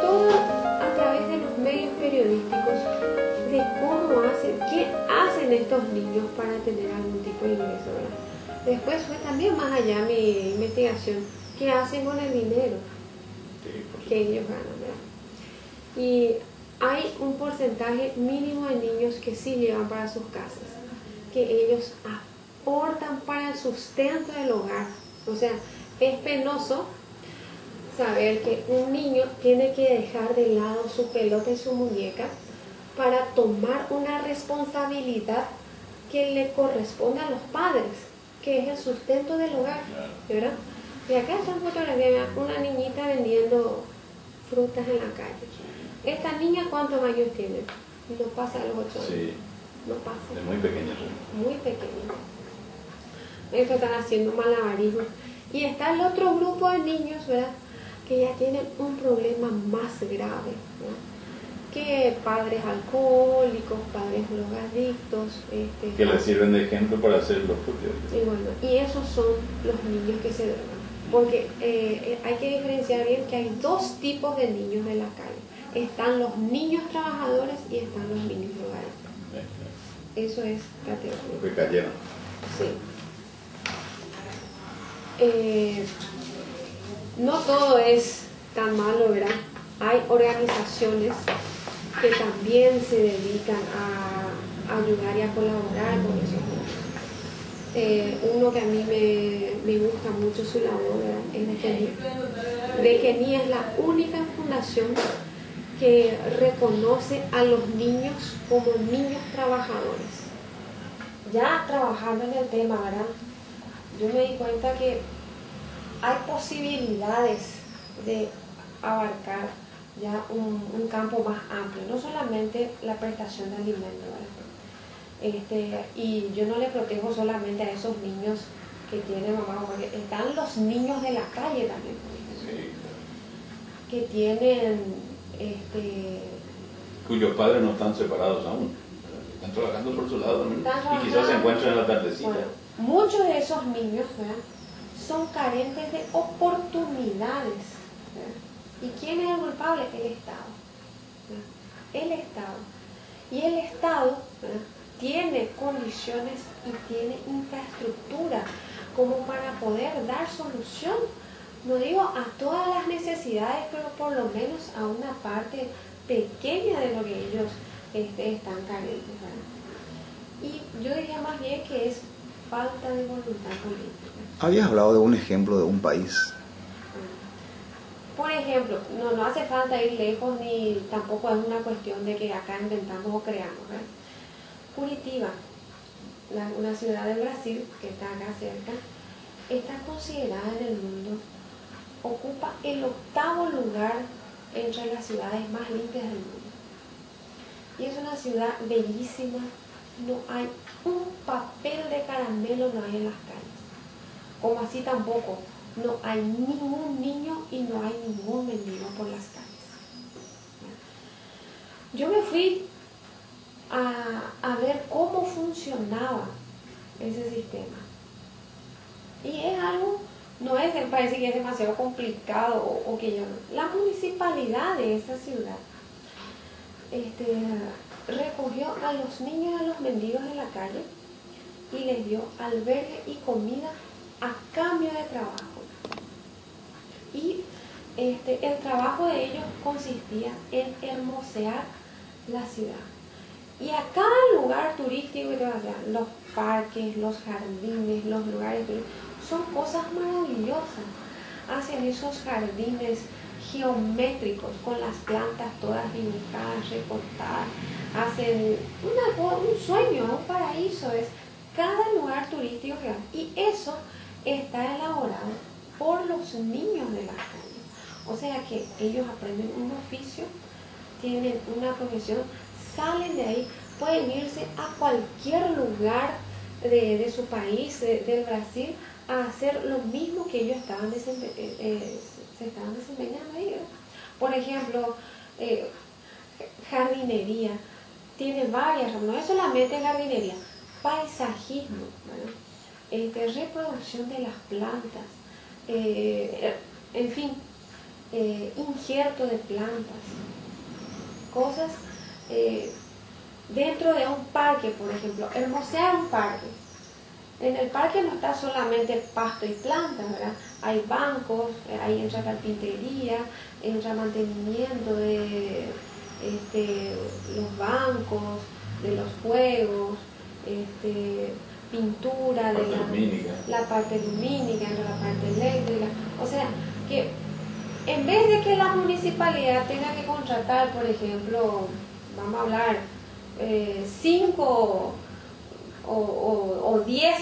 todo a través de los medios periodísticos, de cómo hacen, qué hacen estos niños para tener algún tipo de ingreso. ¿verdad? Después fue también más allá mi investigación, qué hacen con el dinero que ellos ganan. ¿verdad? Y hay un porcentaje mínimo de niños que sí llevan para sus casas, que ellos aportan para el sustento del hogar. O sea, es penoso saber que un niño tiene que dejar de lado su pelota y su muñeca para tomar una responsabilidad que le corresponde a los padres, que es el sustento del hogar, ¿verdad? Y acá están fotografías, una niñita vendiendo frutas en la calle. ¿Esta niña cuántos años tiene? No pasa a los ocho años. Sí, No pasa. es muy pequeño. Muy pequeño. Estos están haciendo malabarismo. Y está el otro grupo de niños, ¿verdad? Que ya tienen un problema más grave, ¿verdad? Que padres alcohólicos, padres drogadictos, este, Que le sirven de ejemplo para hacer los propios. y bueno, y esos son los niños que se drogan. Porque eh, hay que diferenciar bien que hay dos tipos de niños en la calle. Están los niños trabajadores y están los niños drogadictos. Eso es categoría. Los que cayeron. Sí. Eh, no todo es tan malo, ¿verdad? Hay organizaciones que también se dedican a ayudar y a colaborar con esos. Eh, uno que a mí me, me gusta mucho su labor es de Kenia. De es la única fundación que reconoce a los niños como niños trabajadores. Ya trabajando en el tema, ¿verdad? Yo me di cuenta que hay posibilidades de abarcar ya un, un campo más amplio, no solamente la prestación de alimentos. Este, y yo no le protejo solamente a esos niños que tienen mamá, porque están los niños de la calle también, Sí. que tienen este, Cuyos padres no están separados aún. Están trabajando por su lado también. Y quizás se encuentran en la tardecita. Bueno, muchos de esos niños ¿verdad? Son carentes de oportunidades. ¿Y quién es el culpable? El Estado. El Estado. Y el Estado tiene condiciones y tiene infraestructura como para poder dar solución, no digo a todas las necesidades, pero por lo menos a una parte pequeña de lo que ellos este, están carentes. Y yo diría más bien que es falta de voluntad política. Habías hablado de un ejemplo de un país. Por ejemplo, no, no hace falta ir lejos ni tampoco es una cuestión de que acá inventamos o creamos. ¿verdad? Curitiba, la- una ciudad del Brasil que está acá cerca, está considerada en el mundo, ocupa el octavo lugar entre las ciudades más limpias del mundo. Y es una ciudad bellísima, no hay un papel de caramelo no hay en las calles. Como así tampoco no hay ningún niño y no hay ningún mendigo por las calles. Yo me fui a, a ver cómo funcionaba ese sistema. Y es algo, no es, parece que es demasiado complicado o, o que yo no. La municipalidad de esa ciudad este, recogió a los niños y a los mendigos en la calle y les dio albergue y comida a cambio de trabajo. Y este, el trabajo de ellos consistía en hermosear la ciudad. Y a cada lugar turístico que te los parques, los jardines, los lugares son cosas maravillosas. Hacen esos jardines geométricos con las plantas todas dibujadas, recortadas. Hacen una un sueño, un paraíso. Es cada lugar turístico que van. Y eso está elaborado por los niños de la calle. O sea que ellos aprenden un oficio, tienen una profesión, salen de ahí, pueden irse a cualquier lugar de, de su país, de- del Brasil, a hacer lo mismo que ellos estaban desempe- eh, eh, se estaban desempeñando ahí. Por ejemplo, eh, jardinería, tiene varias, no es solamente jardinería, paisajismo. Este, reproducción de las plantas, eh, en fin, eh, injerto de plantas, cosas dentro de un parque, por ejemplo, hermosear un parque. En el parque no está solamente pasto y plantas, ¿verdad? Hay bancos, eh, ahí entra carpintería, entra mantenimiento de este, los bancos, de los juegos, este, pintura, de la, la, parte lumínica, la parte eléctrica. O sea, que en vez de que la municipalidad tenga que contratar, por ejemplo, vamos a hablar, eh, cinco o, diez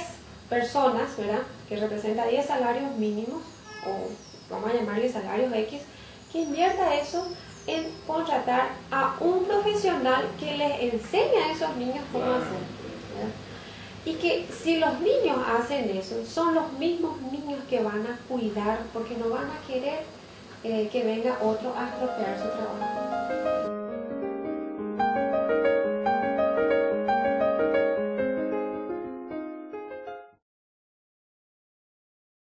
personas, ¿verdad? Que representa 10 salarios mínimos, o vamos a llamarle salarios X, que invierta eso en contratar a un profesional que les enseñe a esos niños cómo hacer. Y que si los niños hacen eso, son los mismos niños que van a cuidar porque no van a querer eh, que venga otro a estropear su trabajo.